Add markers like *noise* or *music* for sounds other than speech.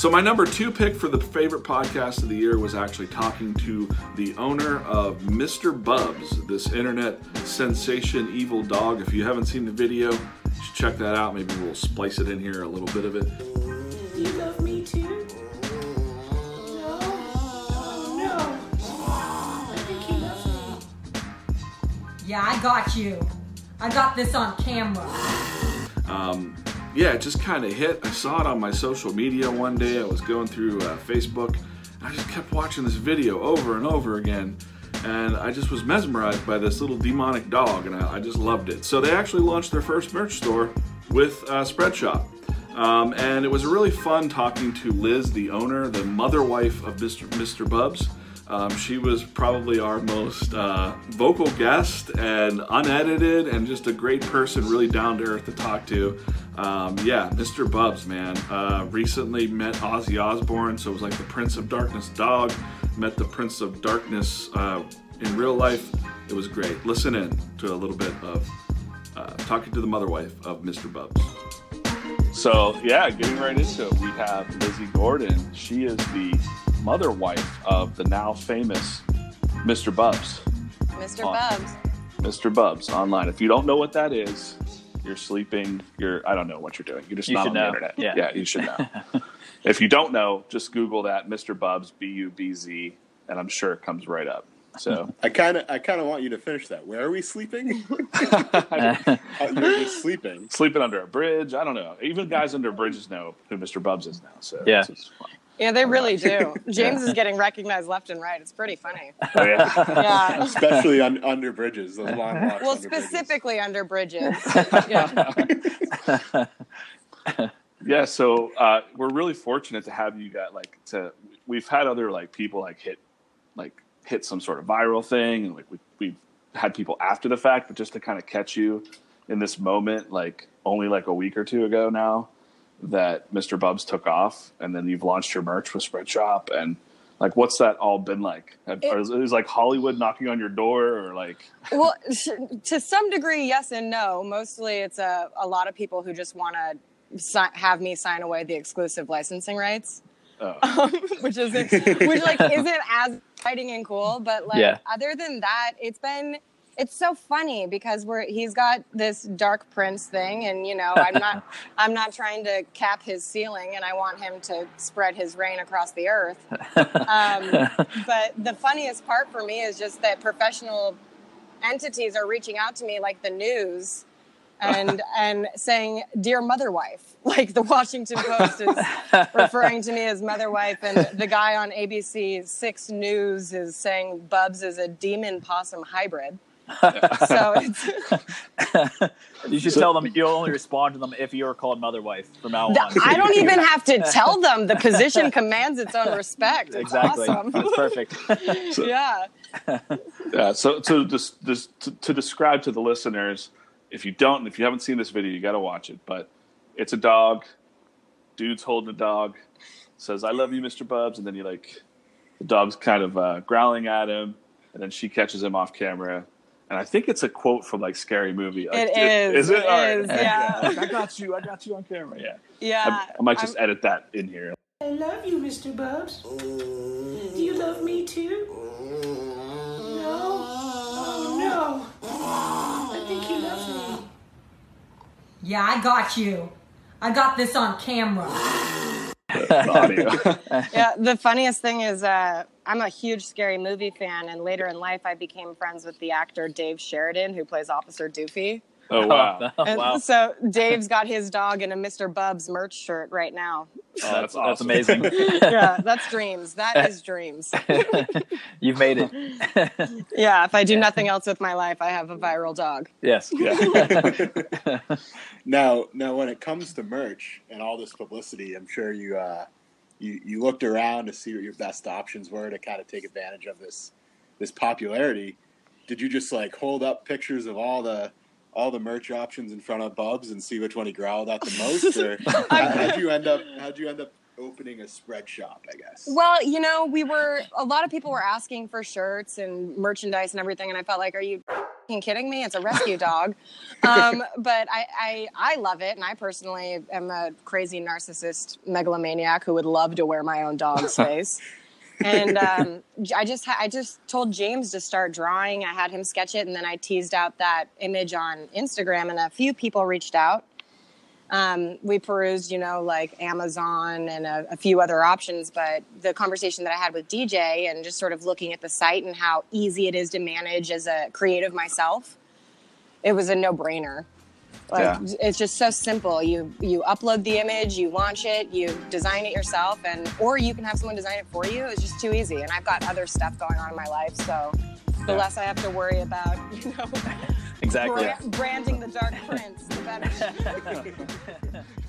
So my number two pick for the favorite podcast of the year was actually talking to the owner of Mr. Bubz, this internet sensation evil dog. If you haven't seen the video, you should check that out. Maybe we'll splice it in here, a little bit of it. You love me too? No. Oh no. I think he loves me. Yeah, I got you. I got this on camera. Um, yeah, it just kind of hit. I saw it on my social media one day. I was going through uh, Facebook. I just kept watching this video over and over again. And I just was mesmerized by this little demonic dog, and I, I just loved it. So they actually launched their first merch store with uh, Spreadshop. Um, and it was really fun talking to Liz, the owner, the mother wife of Mr. Mr. Bubz. Um, she was probably our most uh, vocal guest and unedited and just a great person, really down to earth to talk to. Um, yeah, Mr. Bubz, man. Uh, recently met Ozzy Osbourne, so it was like the Prince of Darkness dog. Met the Prince of Darkness uh, in real life. It was great. Listen in to a little bit of uh, talking to the mother wife of Mr. Bubz. So, yeah, getting right into it, we have Lizzie Gordon. She is the mother wife of the now famous Mr. Bubz. Mr. On- Bubz. Mr. Bubz online. If you don't know what that is, you're sleeping. You're I don't know what you're doing. You're just You not on know. the internet. Yeah. you should know. *laughs* if you don't know, just Google that Mr. Bubz B U B Z, and I'm sure it comes right up. So I kind of, I kind of want you to finish that. Where are we sleeping? *laughs* *laughs* Uh, You're just sleeping. sleeping under a bridge. I don't know. Even guys under bridges know who Mr. Bubz is now. So Yeah. It's just fun. Yeah, they really do. *laughs* James is getting recognized left and right. It's pretty funny. *laughs* Oh, yeah. Yeah. Especially on, under bridges, those long walks. Well, under bridges. specifically under bridges. *laughs* Yeah. yeah so uh, we're really fortunate to have you got like to we've had other like people like hit like hit some sort of viral thing and like we, we've had people after the fact but just to kind of catch you in this moment like only like a week or two ago now that mr bubz took off and then you've launched your merch with spreadshop and like what's that all been like It- is, is like hollywood knocking on your door or like *laughs* Well, to some degree, yes and no. Mostly, it's a, a lot of people who just want to si- have me sign away the exclusive licensing rights, oh, *laughs* um, which isn't which like *laughs* isn't as exciting and cool. But like Yeah. other than that, it's been it's so funny because we're he's got this dark prince thing, and you know I'm not *laughs* I'm not trying to cap his ceiling, and I want him to spread his reign across the earth. Um, *laughs* but the funniest part for me is just that professional entities are reaching out to me, like the news, and *laughs* and saying, "Dear mother wife," like the Washington Post is referring to me as mother wife, and the guy on ABC Six News is saying Bubz is a demon possum hybrid. *laughs* so it's *laughs* you should tell them you'll only respond to them if you're called mother wife from now on. I don't even have to *laughs* tell them. The position commands its own respect. It's exactly. awesome. That's perfect. yeah. Yeah. So to just to, to, to describe to the listeners, if you don't, if you haven't seen this video, you got to watch it. But it's a dog. Dude's holding a dog. Says, "I love you, Mr. Bubz," and then he like, the dog's kind of uh, growling at him, and then she catches him off camera. And I think it's a quote from like Scary Movie. Like, It is, Is it? it All right. is, yeah. Like, *laughs* I got you. I got you on camera. Yeah. Yeah. I, I might just I'm- edit that in here. I love you, Mr. Bubz. Do you love me too? No. Oh no. I think he loves me. Yeah, I got you. I got this on camera. The audio. *laughs* yeah, the funniest thing is uh, I'm a huge scary movie fan, and later in life, I became friends with the actor Dave Sheridan, who plays Officer Doofy. oh wow. Oh, *laughs* wow. so Dave's got his dog in a Mr. Bubz merch shirt right now. Oh, that's, that's awesome. amazing. *laughs* Yeah, that's dreams. That is dreams. *laughs* You've made it. *laughs* Yeah, if I do nothing else with my life, I have a viral dog. yes. Yeah. Now, now, when it comes to merch and all this publicity, I'm sure you uh, you you looked around to see what your best options were to kind of take advantage of this this popularity. Did you just like hold up pictures of all the all the merch options in front of Bubz and see which one he growled at the most, *laughs* or how, how'd you end up? How'd you end up opening a Spreadshop? I guess. Well, you know, we were a lot of people were asking for shirts and merchandise and everything, and I felt like, are you kidding me? It's a rescue dog. *laughs* Um, but I, I, I love it. And I personally am a crazy narcissist megalomaniac who would love to wear my own dog's *laughs* face. And *laughs* um, I just, ha- I just told James to start drawing. I had him sketch it. And then I teased out that image on Instagram and a few people reached out. Um, we perused, you know, like Amazon and a, a, few other options. But the conversation that I had with DJ and just sort of looking at the site and how easy it is to manage as a creative myself, it was a no brainer. Like, yeah. It's just so simple. You you upload the image, you launch it, you design it yourself, and or you can have someone design it for you. It's just too easy. And I've got other stuff going on in my life, so the yeah. less I have to worry about, *laughs* you know. Exactly. branding the dark prince, the better. *laughs* *laughs*